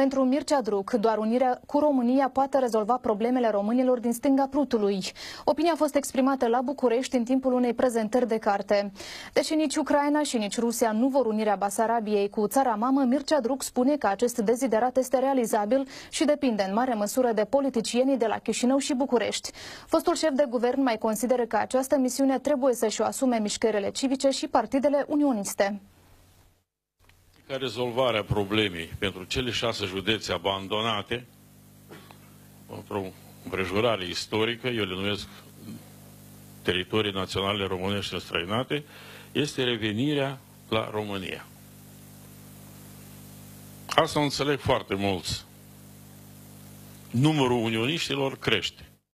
Pentru Mircea Druc, doar unirea cu România poate rezolva problemele românilor din stânga Prutului. Opinia a fost exprimată la București în timpul unei prezentări de carte. Deși nici Ucraina și nici Rusia nu vor unirea Basarabiei cu țara mamă, Mircea Druc spune că acest deziderat este realizabil și depinde în mare măsură de politicienii de la Chișinău și București. Fostul șef de guvern mai consideră că această misiune trebuie să-și o asume mișcările civice și partidele unioniste ca rezolvarea problemei pentru cele șase județe abandonate, o împrejurare istorică, eu le numesc teritorii naționale românești străinate, este revenirea la România. Asta o înțeleg foarte mulți. Numărul unioniștilor crește.